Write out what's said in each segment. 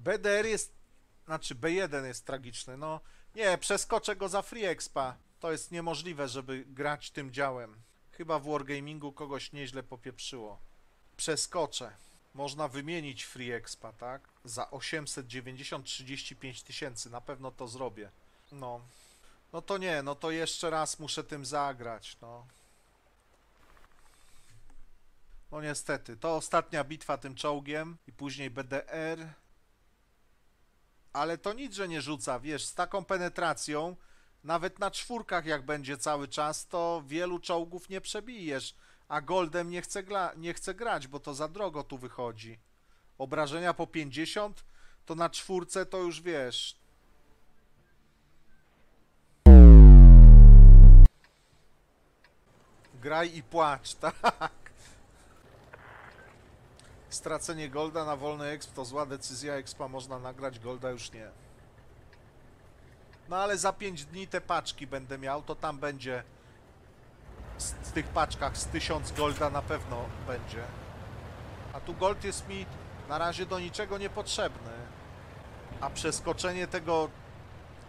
BDR jest, znaczy B1 jest tragiczny, no nie, przeskoczę go za Free Expa. To jest niemożliwe, żeby grać tym działem. Chyba w Wargamingu kogoś nieźle popieprzyło. Przeskoczę. Można wymienić Free Expa, tak? Za 890 35 tysięcy, na pewno to zrobię. No. No to nie, no to jeszcze raz muszę tym zagrać, no. No niestety, to ostatnia bitwa tym czołgiem i później BDR. Ale to nic, że nie rzuca, wiesz, z taką penetracją, nawet na czwórkach jak będzie cały czas, to wielu czołgów nie przebijesz, a Goldem nie chce, nie chce grać, bo to za drogo tu wychodzi. Obrażenia po 50, to na czwórce to już wiesz. Graj i płacz, tak. Stracenie golda na wolny exp to zła decyzja, expa można nagrać, golda już nie. No ale za 5 dni te paczki będę miał, to tam będzie z, tych paczkach z 1000 golda na pewno będzie. A tu gold jest mi na razie do niczego niepotrzebny. A przeskoczenie tego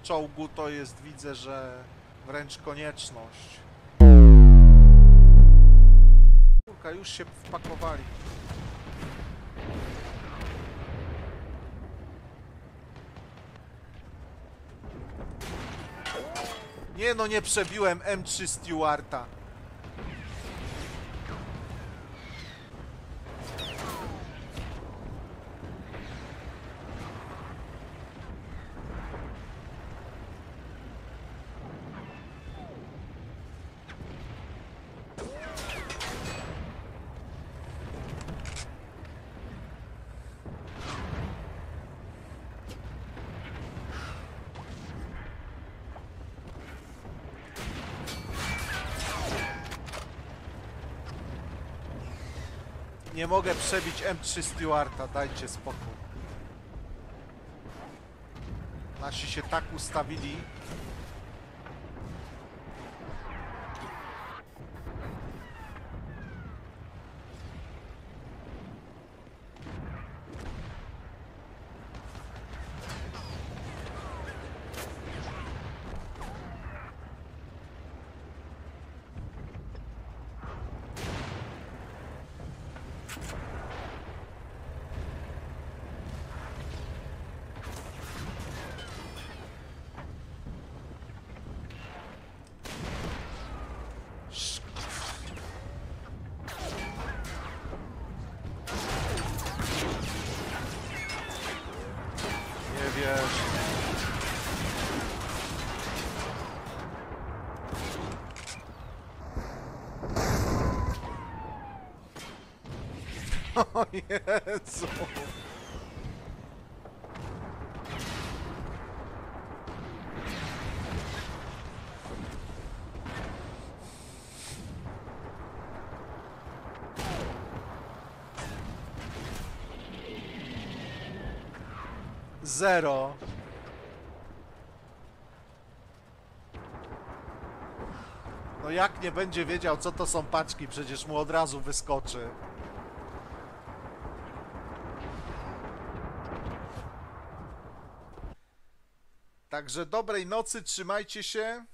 czołgu to jest, widzę, że wręcz konieczność. Kurka, już się wpakowali. Nie no, nie przebiłem M3 Stewarta. Nie mogę przebić M3 Stewarta, dajcie spokój. Nasi się tak ustawili. Nie wiesz. O Zero. No jak nie będzie wiedział, co to są paczki, przecież mu od razu wyskoczy. Także dobrej nocy, trzymajcie się.